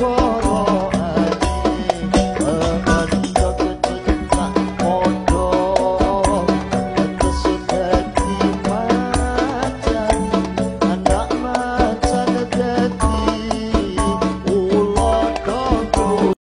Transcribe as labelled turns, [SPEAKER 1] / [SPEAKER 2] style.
[SPEAKER 1] for